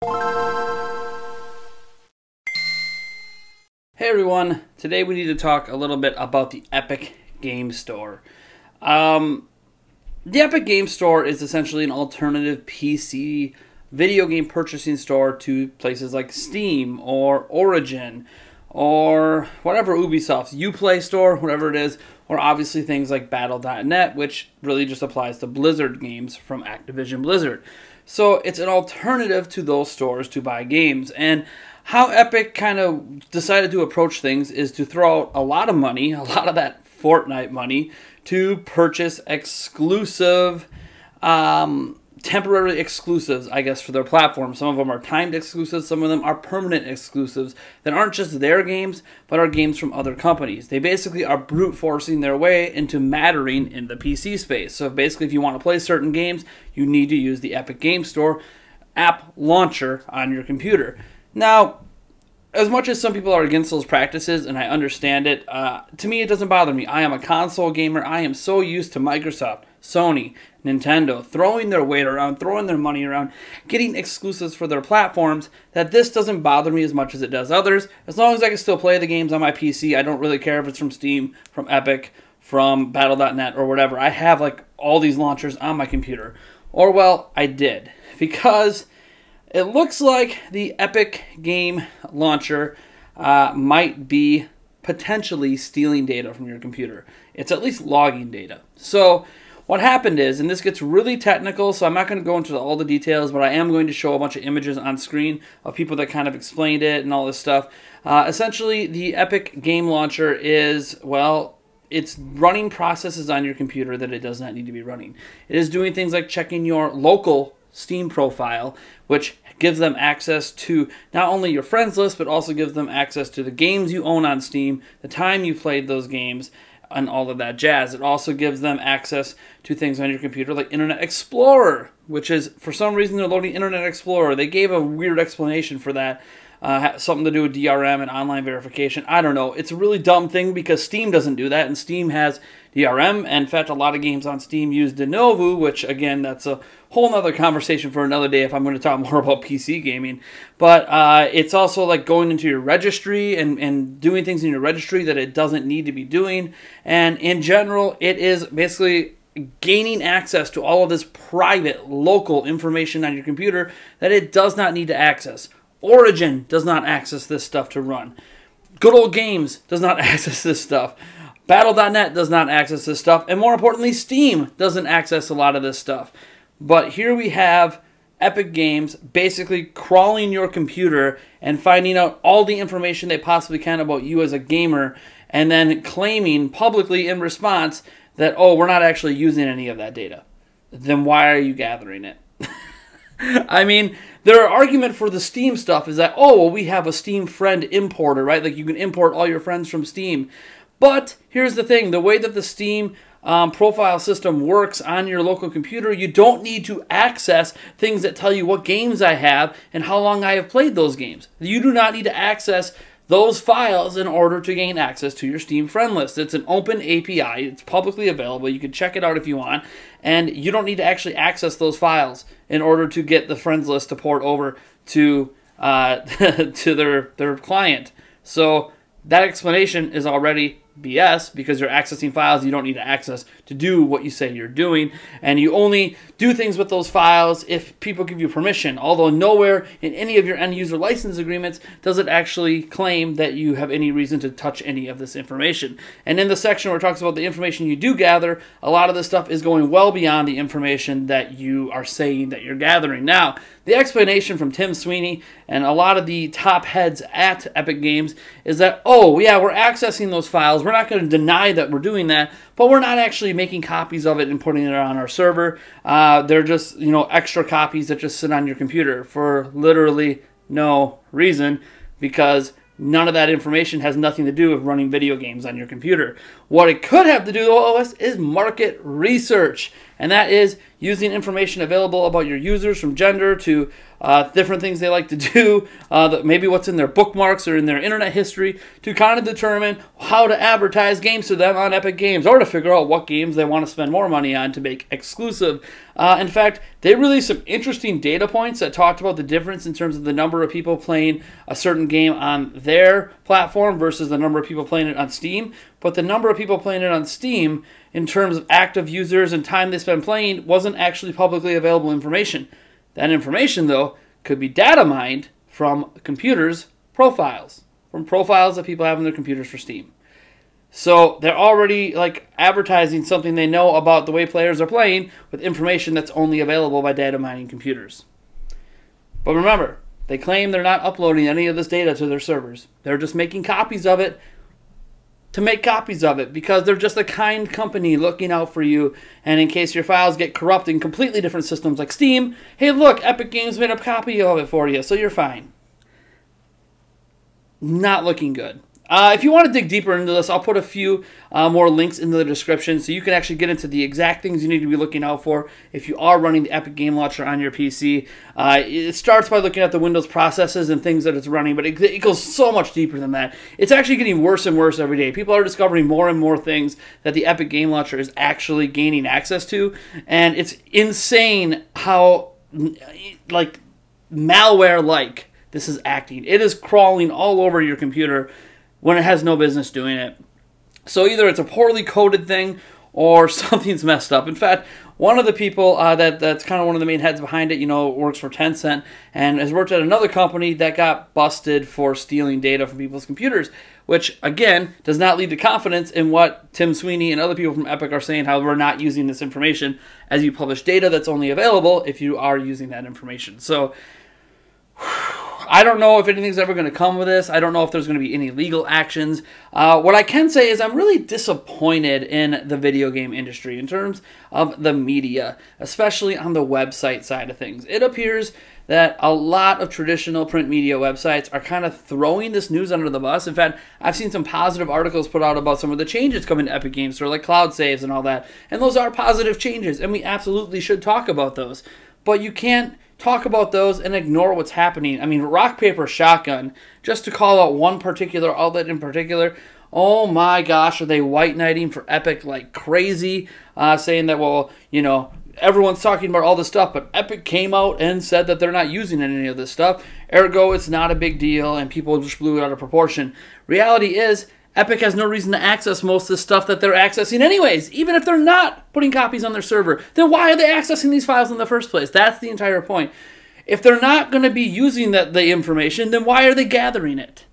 Hey everyone, today we need to talk a little bit about the Epic Game Store. Um, the Epic Game Store is essentially an alternative PC video game purchasing store to places like Steam or Origin or whatever Ubisoft's Uplay store, whatever it is, or obviously things like Battle.net, which really just applies to Blizzard games from Activision Blizzard. So it's an alternative to those stores to buy games. And how Epic kind of decided to approach things is to throw out a lot of money, a lot of that Fortnite money, to purchase exclusive um, temporary exclusives, I guess, for their platform. Some of them are timed exclusives, some of them are permanent exclusives that aren't just their games, but are games from other companies. They basically are brute forcing their way into mattering in the PC space. So basically, if you want to play certain games, you need to use the Epic Game Store app launcher on your computer. Now, as much as some people are against those practices, and I understand it, uh, to me it doesn't bother me. I am a console gamer. I am so used to Microsoft, Sony, Nintendo throwing their weight around, throwing their money around, getting exclusives for their platforms that this doesn't bother me as much as it does others. As long as I can still play the games on my PC, I don't really care if it's from Steam, from Epic, from Battle.net, or whatever. I have like all these launchers on my computer. Or, well, I did. Because it looks like the Epic game launcher uh, might be potentially stealing data from your computer. It's at least logging data. So, what happened is, and this gets really technical, so I'm not going to go into all the details, but I am going to show a bunch of images on screen of people that kind of explained it and all this stuff. Uh, essentially, the Epic game launcher is, well, it's running processes on your computer that it does not need to be running. It is doing things like checking your local Steam profile, which gives them access to not only your friends list, but also gives them access to the games you own on Steam, the time you played those games, and all of that jazz. It also gives them access to things on your computer like Internet Explorer, which is for some reason they're loading Internet Explorer. They gave a weird explanation for that. Uh, something to do with DRM and online verification. I don't know. It's a really dumb thing because Steam doesn't do that, and Steam has DRM. And in fact, a lot of games on Steam use Denuvo, which again, that's a whole nother conversation for another day if I'm going to talk more about PC gaming. But uh, it's also like going into your registry and, and doing things in your registry that it doesn't need to be doing. And in general, it is basically gaining access to all of this private local information on your computer that it does not need to access. Origin does not access this stuff to run. Good old games does not access this stuff. Battle.net does not access this stuff. And more importantly, Steam doesn't access a lot of this stuff. But here we have Epic Games basically crawling your computer and finding out all the information they possibly can about you as a gamer and then claiming publicly in response that, oh, we're not actually using any of that data. Then why are you gathering it? I mean, their argument for the Steam stuff is that, oh, well, we have a Steam friend importer, right? Like you can import all your friends from Steam. But here's the thing the way that the Steam um, profile system works on your local computer, you don't need to access things that tell you what games I have and how long I have played those games. You do not need to access those files in order to gain access to your Steam friend list. It's an open API, it's publicly available. You can check it out if you want, and you don't need to actually access those files in order to get the friends list to port over to uh, to their their client. So that explanation is already BS because you're accessing files you don't need to access to do what you say you're doing. And you only do things with those files if people give you permission. Although nowhere in any of your end user license agreements does it actually claim that you have any reason to touch any of this information. And in the section where it talks about the information you do gather, a lot of this stuff is going well beyond the information that you are saying that you're gathering. Now, the explanation from Tim Sweeney and a lot of the top heads at Epic Games is that, oh, yeah, we're accessing those files. We're not going to deny that we're doing that, but we're not actually making copies of it and putting it on our server. Uh, they're just, you know, extra copies that just sit on your computer for literally no reason because none of that information has nothing to do with running video games on your computer. What it could have to do with is market research. And that is using information available about your users from gender to uh, different things they like to do, uh, maybe what's in their bookmarks or in their internet history, to kind of determine how to advertise games to them on Epic Games or to figure out what games they want to spend more money on to make exclusive. Uh, in fact, they released some interesting data points that talked about the difference in terms of the number of people playing a certain game on their platform versus the number of people playing it on Steam. But the number of people playing it on Steam, in terms of active users and time they spend playing, wasn't actually publicly available information. That information, though, could be data mined from computers' profiles, from profiles that people have on their computers for Steam. So they're already like advertising something they know about the way players are playing with information that's only available by data mining computers. But remember, they claim they're not uploading any of this data to their servers. They're just making copies of it to make copies of it because they're just a kind company looking out for you. And in case your files get corrupt in completely different systems like Steam, hey, look, Epic Games made a copy of it for you, so you're fine. Not looking good. Uh, if you want to dig deeper into this, I'll put a few uh, more links in the description so you can actually get into the exact things you need to be looking out for if you are running the Epic Game Launcher on your PC. Uh, it starts by looking at the Windows processes and things that it's running, but it, it, goes so much deeper than that. It's actually getting worse and worse every day. People are discovering more and more things that the Epic Game Launcher is actually gaining access to, and it's insane how, like, malware like this is acting. It is crawling all over your computer when it has no business doing it. So either it's a poorly coded thing or something's messed up. In fact, one of the people uh, that that's kind of one of the main heads behind it, you know, works for Tencent and has worked at another company that got busted for stealing data from people's computers, which again does not lead to confidence in what Tim Sweeney and other people from Epic are saying how we're not using this information as you publish data that's only available if you are using that information. So I don't know if anything's ever going to come with this. I don't know if there's going to be any legal actions. Uh, what I can say is I'm really disappointed in the video game industry in terms of the media, especially on the website side of things. It appears that a lot of traditional print media websites are kind of throwing this news under the bus. In fact, I've seen some positive articles put out about some of the changes coming to Epic Games Store, like cloud saves and all that. And those are positive changes, and we absolutely should talk about those. But you can't talk about those and ignore what's happening. I mean, rock, paper, shotgun, just to call out one particular outlet in particular. Oh my gosh, are they white knighting for Epic like crazy? Uh, saying that, well, you know, everyone's talking about all this stuff, but Epic came out and said that they're not using any of this stuff. Ergo, it's not a big deal, and people just blew it out of proportion. Reality is, Epic has no reason to access most of the stuff that they're accessing anyways, even if they're not putting copies on their server. Then why are they accessing these files in the first place? That's the entire point. If they're not going to be using that the information, then why are they gathering it?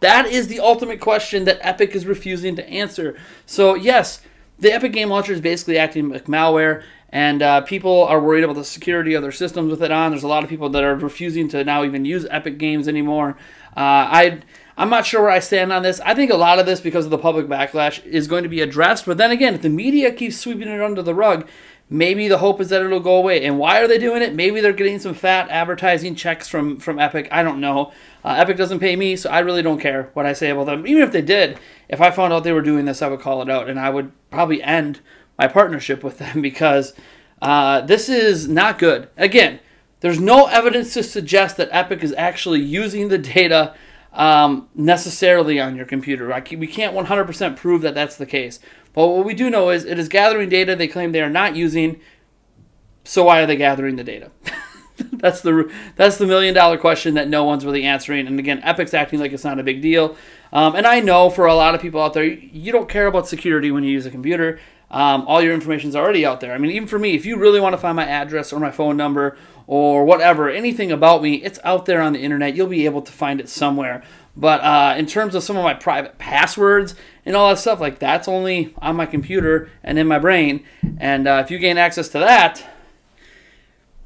That is the ultimate question that Epic is refusing to answer. So yes, the Epic Game Launcher is basically acting like malware, and uh, people are worried about the security of their systems with it on. There's a lot of people that are refusing to now even use Epic Games anymore. Uh, I I'm not sure where I stand on this. I think a lot of this, because of the public backlash, is going to be addressed. But then again, if the media keeps sweeping it under the rug, maybe the hope is that it'll go away. And why are they doing it? Maybe they're getting some fat advertising checks from, from Epic. I don't know. Uh, Epic doesn't pay me, so I really don't care what I say about them. Even if they did, if I found out they were doing this, I would call it out. And I would probably end my partnership with them because uh, this is not good. Again, there's no evidence to suggest that Epic is actually using the data um, necessarily on your computer. we can't 100% prove that that's the case. But what we do know is it is gathering data they claim they are not using. So why are they gathering the data? that's the that's the million dollar question that no one's really answering. And again, Epic's acting like it's not a big deal. Um, and I know for a lot of people out there, you don't care about security when you use a computer. Um, all your information is already out there. I mean, even for me, if you really want to find my address or my phone number or whatever, anything about me, it's out there on the internet. You'll be able to find it somewhere. But uh, in terms of some of my private passwords and all that stuff, like that's only on my computer and in my brain. And uh, if you gain access to that,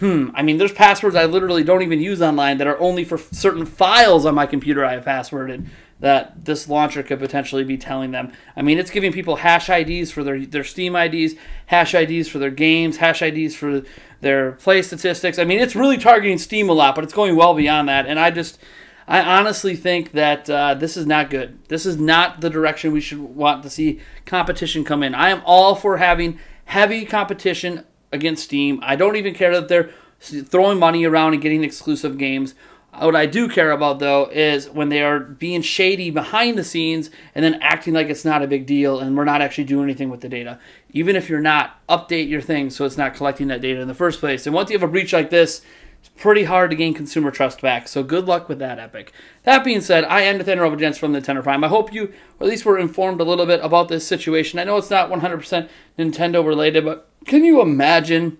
hmm, I mean, there's passwords I literally don't even use online that are only for certain files on my computer I have passworded that this launcher could potentially be telling them. I mean, it's giving people hash IDs for their, their Steam IDs, hash IDs for their games, hash IDs for their play statistics. I mean, it's really targeting Steam a lot, but it's going well beyond that. And I just, I honestly think that uh, this is not good. This is not the direction we should want to see competition come in. I am all for having heavy competition against Steam. I don't even care that they're throwing money around and getting exclusive games. Uh, what I do care about though is when they are being shady behind the scenes and then acting like it's not a big deal and we're not actually doing anything with the data. Even if you're not, update your thing so it's not collecting that data in the first place. And once you have a breach like this, it's pretty hard to gain consumer trust back. So good luck with that, Epic. That being said, I am Nathaniel Rovagents from Nintendo Prime. I hope you, or at least were informed a little bit about this situation. I know it's not 100% Nintendo related, but can you imagine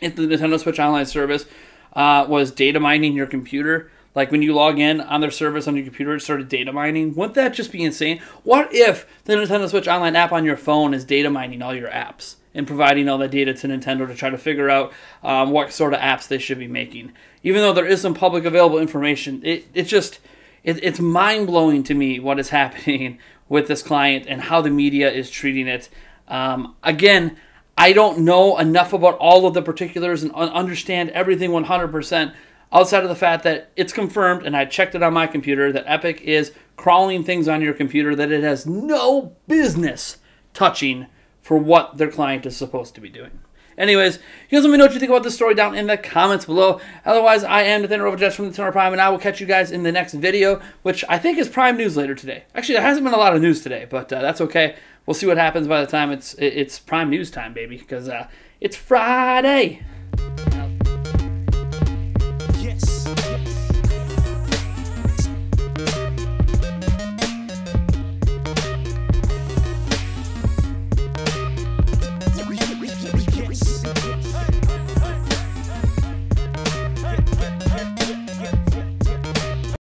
if the Nintendo Switch Online service uh, was data mining your computer. Like when you log in on their service on your computer, it started data mining. Wouldn't that just be insane? What if the Nintendo Switch Online app on your phone is data mining all your apps and providing all that data to Nintendo to try to figure out um, what sort of apps they should be making? Even though there is some public available information, it, it just it, it's mind blowing to me what is happening with this client and how the media is treating it. Um, again, I don't know enough about all of the particulars and understand everything 100% outside of the fact that it's confirmed and I checked it on my computer that Epic is crawling things on your computer that it has no business touching for what their client is supposed to be doing. Anyways, you guys let me know what you think about this story down in the comments below. Otherwise, I am Nathan Rovagents from the Nintendo Prime, and I will catch you guys in the next video, which I think is Prime News later today. Actually, there hasn't been a lot of news today, but uh, that's okay. We'll see what happens by the time it's it's Prime News time, baby, because uh, it's Friday.